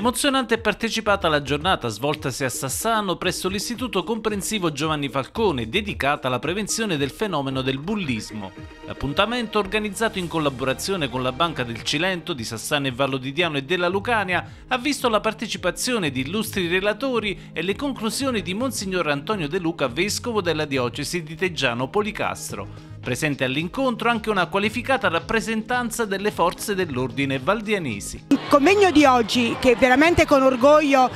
Emozionante e partecipata alla giornata svoltasi a Sassano presso l'Istituto Comprensivo Giovanni Falcone dedicata alla prevenzione del fenomeno del bullismo. L'appuntamento organizzato in collaborazione con la Banca del Cilento di Sassano e Vallo di Diano e della Lucania ha visto la partecipazione di illustri relatori e le conclusioni di Monsignor Antonio De Luca, vescovo della diocesi di Teggiano Policastro. Presente all'incontro anche una qualificata rappresentanza delle forze dell'ordine valdianesi. Il convegno di oggi, che veramente con orgoglio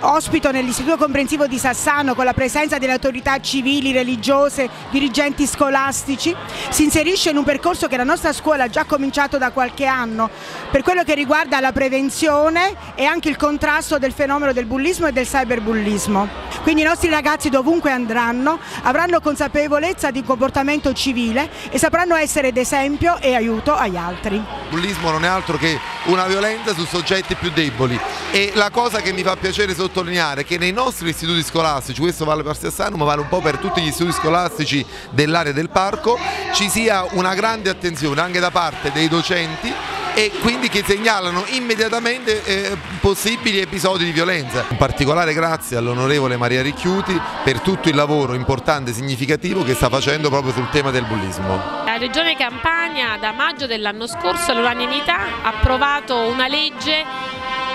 ospito nell'Istituto Comprensivo di Sassano con la presenza delle autorità civili, religiose, dirigenti scolastici, si inserisce in un percorso che la nostra scuola ha già cominciato da qualche anno per quello che riguarda la prevenzione e anche il contrasto del fenomeno del bullismo e del cyberbullismo. Quindi i nostri ragazzi dovunque andranno avranno consapevolezza di un comportamento civile e sapranno essere d'esempio e aiuto agli altri. Il bullismo non è altro che una violenza su soggetti più deboli e la cosa che mi fa piacere sottolineare che nei nostri istituti scolastici, questo vale per Sassano ma vale un po' per tutti gli istituti scolastici dell'area del parco, ci sia una grande attenzione anche da parte dei docenti e quindi che segnalano immediatamente eh, possibili episodi di violenza. Un particolare grazie all'onorevole Maria Ricchiuti per tutto il lavoro importante e significativo che sta facendo proprio sul tema del bullismo. La Regione Campania da maggio dell'anno scorso all'unanimità ha approvato una legge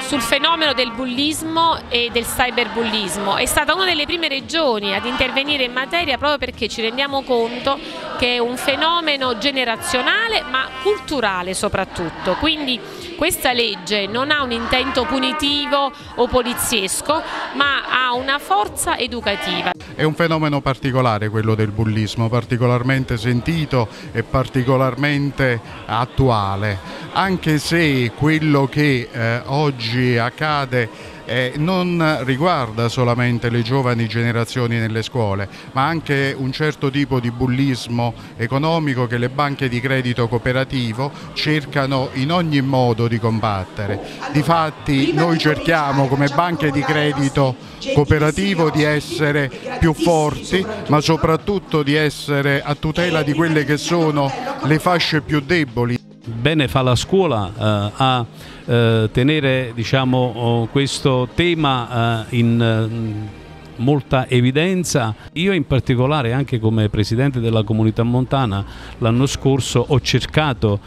sul fenomeno del bullismo e del cyberbullismo. È stata una delle prime regioni ad intervenire in materia proprio perché ci rendiamo conto che è un fenomeno generazionale ma culturale soprattutto. Quindi questa legge non ha un intento punitivo o poliziesco ma ha una forza educativa. È un fenomeno particolare quello del bullismo, particolarmente sentito e particolarmente attuale, anche se quello che eh, oggi accade eh, non riguarda solamente le giovani generazioni nelle scuole, ma anche un certo tipo di bullismo economico che le banche di credito cooperativo cercano in ogni modo di combattere. Difatti noi cerchiamo come banche di credito cooperativo di essere più forti, ma soprattutto di essere a tutela di quelle che sono le fasce più deboli. Bene fa la scuola eh, a eh, tenere diciamo, oh, questo tema eh, in eh, molta evidenza. Io in particolare anche come Presidente della Comunità Montana l'anno scorso ho cercato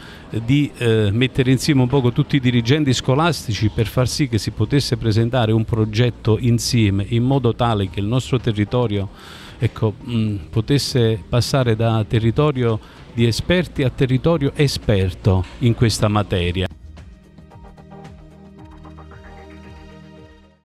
di eh, mettere insieme un poco tutti i dirigenti scolastici per far sì che si potesse presentare un progetto insieme in modo tale che il nostro territorio ecco, mh, potesse passare da territorio di esperti a territorio esperto in questa materia.